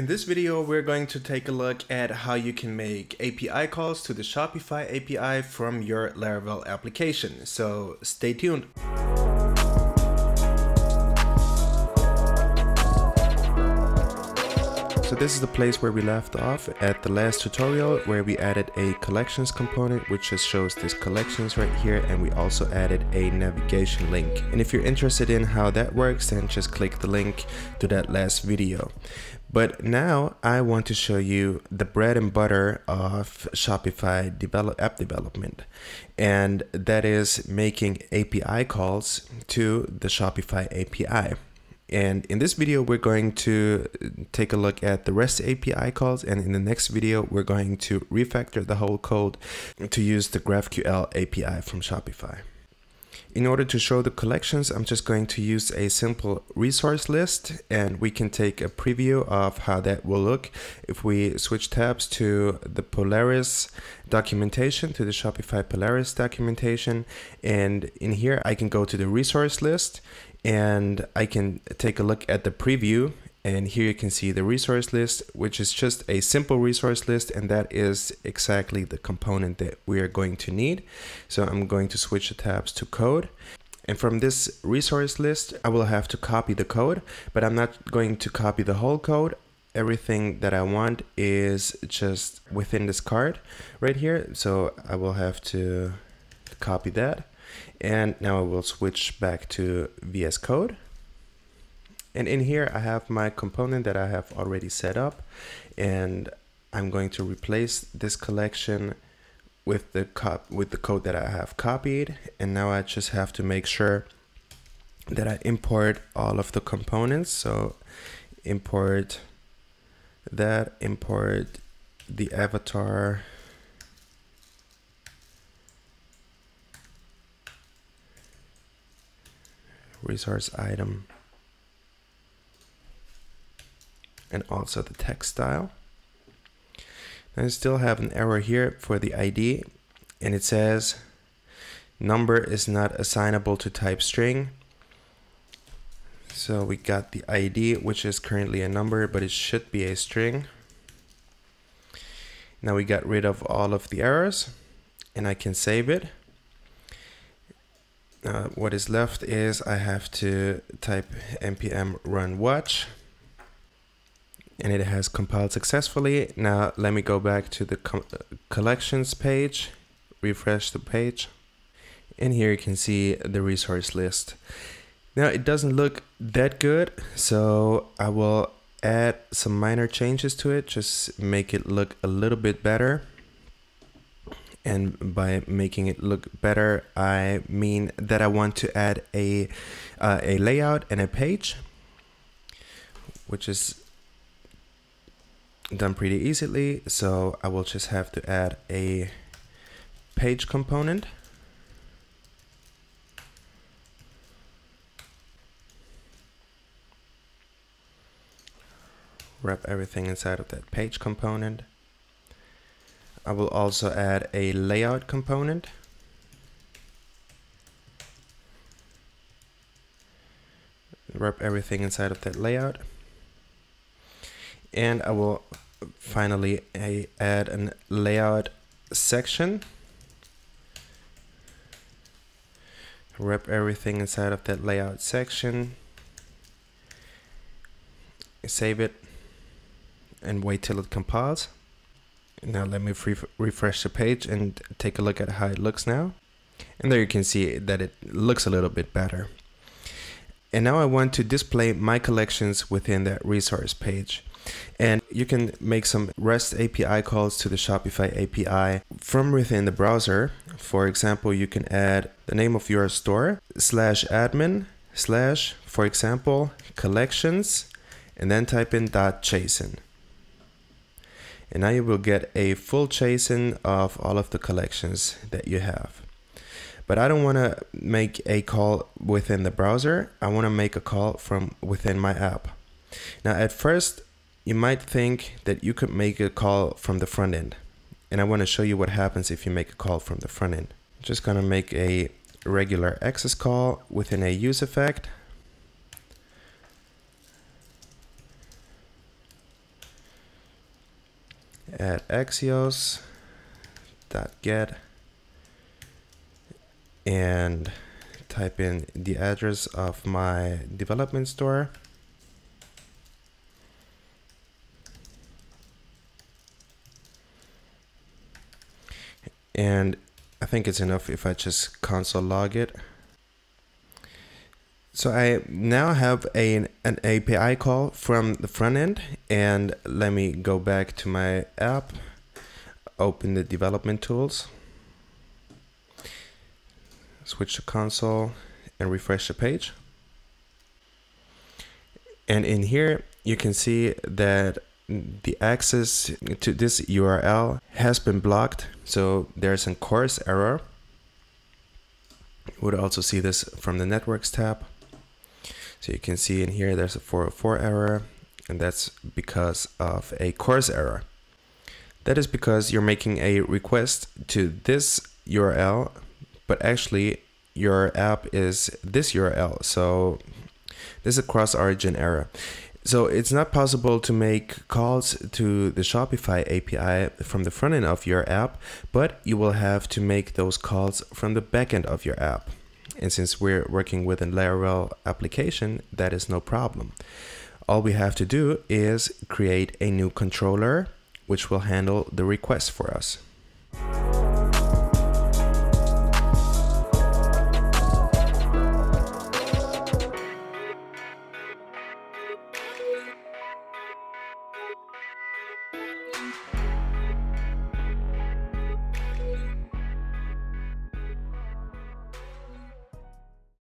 In this video, we're going to take a look at how you can make API calls to the Shopify API from your Laravel application. So stay tuned. So this is the place where we left off at the last tutorial where we added a collections component which just shows this collections right here and we also added a navigation link. And if you're interested in how that works then just click the link to that last video. But now I want to show you the bread and butter of Shopify develop, app development. And that is making API calls to the Shopify API. And in this video, we're going to take a look at the REST API calls. And in the next video, we're going to refactor the whole code to use the GraphQL API from Shopify. In order to show the collections, I'm just going to use a simple resource list and we can take a preview of how that will look if we switch tabs to the Polaris documentation, to the Shopify Polaris documentation. And in here, I can go to the resource list and I can take a look at the preview and here you can see the resource list which is just a simple resource list and that is exactly the component that we are going to need. So I'm going to switch the tabs to code. And from this resource list I will have to copy the code but I'm not going to copy the whole code. Everything that I want is just within this card right here. So I will have to copy that. And now I will switch back to VS Code. And in here I have my component that I have already set up and I'm going to replace this collection with the cop with the code that I have copied. And now I just have to make sure that I import all of the components. So import that import the avatar resource item, and also the text style. I still have an error here for the ID, and it says number is not assignable to type string. So we got the ID, which is currently a number, but it should be a string. Now we got rid of all of the errors, and I can save it uh, what is left is I have to type npm run watch and it has compiled successfully. Now let me go back to the co collections page, refresh the page, and here you can see the resource list. Now it doesn't look that good, so I will add some minor changes to it, just make it look a little bit better and by making it look better I mean that I want to add a uh, a layout and a page which is done pretty easily so I will just have to add a page component wrap everything inside of that page component I will also add a layout component. Wrap everything inside of that layout. And I will finally add a layout section. Wrap everything inside of that layout section. Save it and wait till it compiles. Now let me refresh the page and take a look at how it looks now. And there you can see that it looks a little bit better. And now I want to display my collections within that resource page. And you can make some REST API calls to the Shopify API from within the browser. For example, you can add the name of your store slash admin slash, for example, collections, and then type in .json and now you will get a full JSON of all of the collections that you have. But I don't want to make a call within the browser. I want to make a call from within my app. Now at first, you might think that you could make a call from the front end. And I want to show you what happens if you make a call from the front end. I'm just going to make a regular axios call within a use effect. At axios dot get and type in the address of my development store and I think it's enough if I just console log it. So I now have a, an API call from the front end and let me go back to my app, open the development tools, switch to console and refresh the page. And in here, you can see that the access to this URL has been blocked. So there's a CORS error. You would also see this from the networks tab. So you can see in here, there's a 404 error and that's because of a CORS error. That is because you're making a request to this URL, but actually your app is this URL. So this is a cross origin error. So it's not possible to make calls to the Shopify API from the front end of your app, but you will have to make those calls from the back end of your app. And since we're working with a Laravel application, that is no problem. All we have to do is create a new controller, which will handle the request for us.